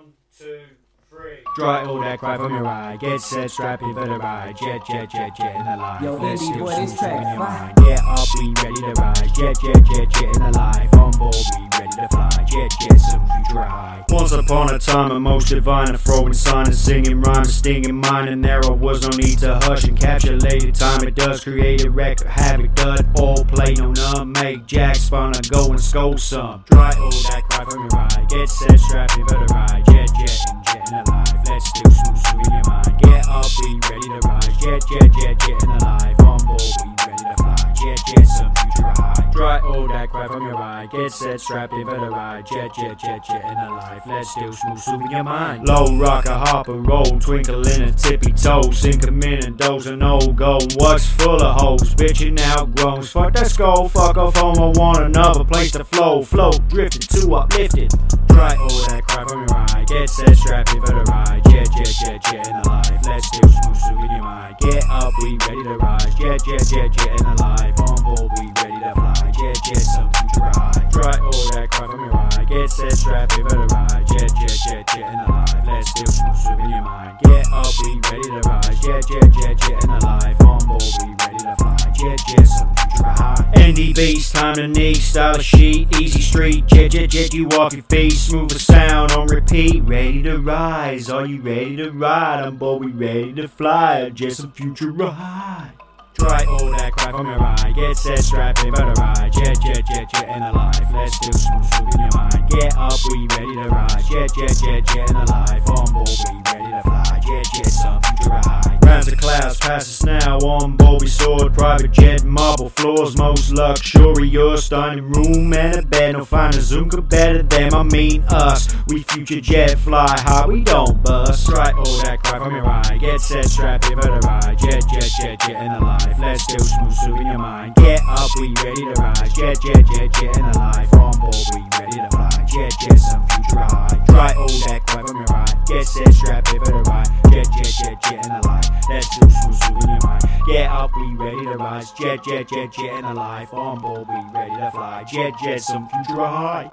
One, two, three. Dry all that cry from your eye. Get set, strap in for the ride. Jet, jet, jet, jet in the line. Yo, Let's indie boy, some this track in your fire. mind. Get up, we ready to ride. Jet, jet, jet, jet in the life. On board, we ready to fly. Jet, jet, some future high. Once upon a time, a most divine, a throwing sign and singing rhymes, stinging mine, and there was no need to hush and calculate time. It does create a record, havoc, dud, all play, no none, make Jack spun a go and scold some. Dry all that cry from your ride. Get set, strap in for the ride. Jet, jet, jet, jet in the life. On board, we ready to fly. Jet, jet, some future high. Dry all that cry from your ride. Get set, strap in for the ride. Jet, jet, jet, jet in the life. Let's do smooth, in your mind. Low rocker, hop and roll, twinkling a tippy toe, sink 'em in and doze and old gold. What's full of hoes, bitchin' out groans. Fuck that skull, fuck off home. I want another place to flow. Flow, drifted to uplifted. Dry all that cry from your ride. Get set, strap in for the ride. Jet, jet, jet, jet up, we ready to rise. Jet, jet, jet, jet the life. On board, we ready to fly. Jet, jet, some future high. Dry all that cry from your ride. Get set, strap in for the ride. Jet, jet, jet, jet the life. Let's smooth, smooth in your mind. Get up, we ready to rise. Jet, jet, jet, jet the life. On board, we jet, some future high. Indie beats, time to knee, style of sheet, easy street. Jet, jet, jet, you off your feet, smooth sound on repeat. Ready to rise, are you ready to ride? On board, we ready to fly. Jet, some future ride. Try all that crap from your ride. Get set, strap in for the ride. Jet, jet, jet, jet in the life. Let's do smooth, smooth in your mind. Get up, we ready to ride. Jet, jet, jet, jet in the life. On board, we ready to fly. Jet, jet, some. Round the clouds, past us now. On board, we. Private jet, marble floors, most luxurious. Dining room and a bed. No finer Zoom could better them. I mean us. We future jet, fly high. We don't bust. right all that crap from your ride. Get set, strap for the ride. Jet, jet, jet, jet in the life. Let's do smooth, smooth in your mind. Get up, we ready to ride. Jet, jet, jet, jet in the life. On board, we ready to fly. Jet, jet, some future high. Try all that crap from your ride. Get set, strap for the ride. Get up, we ready to rise. Jet, jet, jet, jet the life. On board, we ready to fly. Jet, jet, some future high.